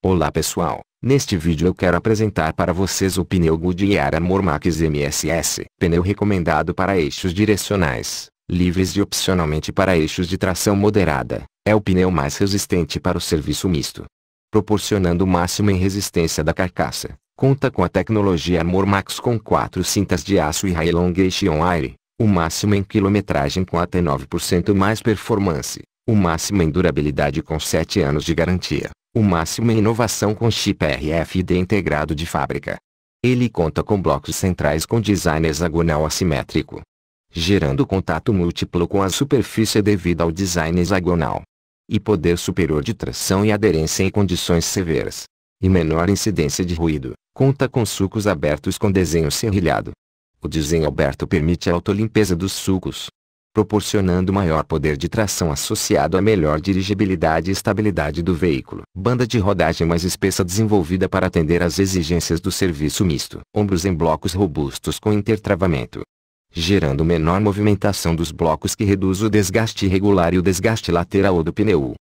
Olá pessoal, neste vídeo eu quero apresentar para vocês o pneu Goodyear Armor Max MSS. Pneu recomendado para eixos direcionais, livres e opcionalmente para eixos de tração moderada. É o pneu mais resistente para o serviço misto. Proporcionando o máximo em resistência da carcaça. Conta com a tecnologia Armor Max com quatro cintas de aço e High Elongation Air. O máximo em quilometragem com até 9% mais performance. O máximo em durabilidade com 7 anos de garantia o máximo em inovação com chip RFID integrado de fábrica. Ele conta com blocos centrais com design hexagonal assimétrico, gerando contato múltiplo com a superfície devido ao design hexagonal, e poder superior de tração e aderência em condições severas, e menor incidência de ruído. Conta com sucos abertos com desenho serrilhado. O desenho aberto permite a autolimpeza dos sucos, proporcionando maior poder de tração associado a melhor dirigibilidade e estabilidade do veículo. Banda de rodagem mais espessa desenvolvida para atender às exigências do serviço misto. Ombros em blocos robustos com intertravamento. Gerando menor movimentação dos blocos que reduz o desgaste irregular e o desgaste lateral do pneu.